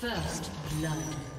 First blood.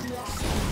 Yeah.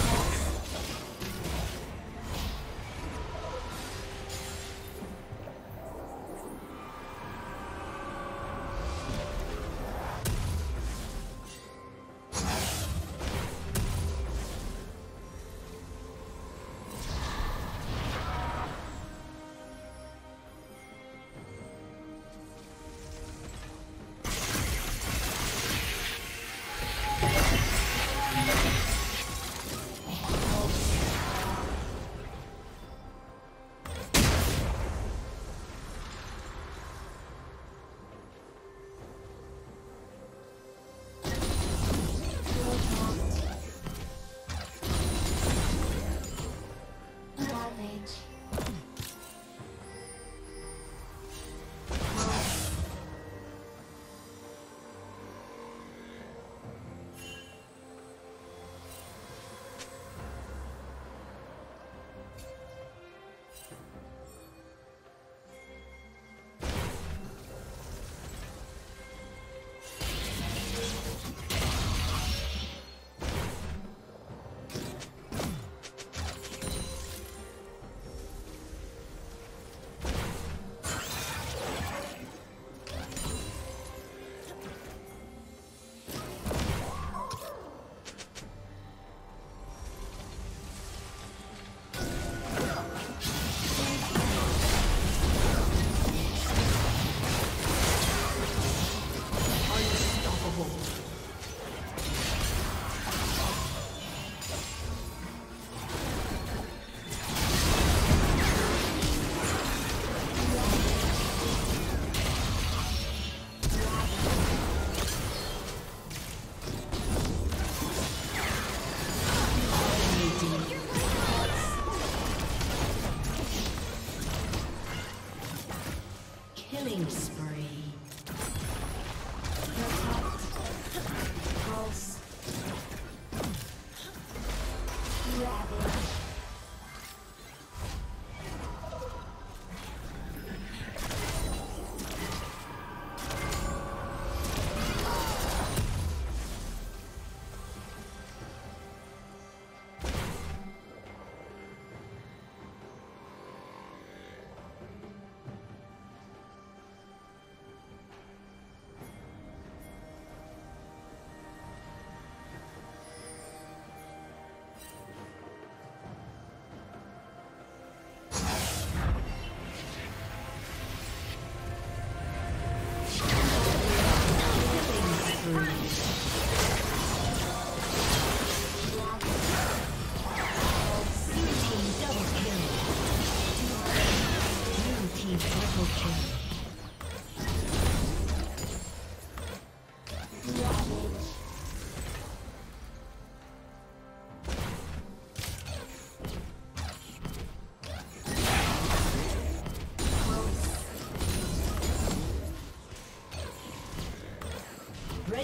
killing spree.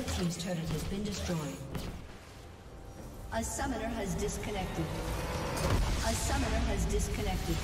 Team's turret has been destroyed. A summoner has disconnected. A summoner has disconnected.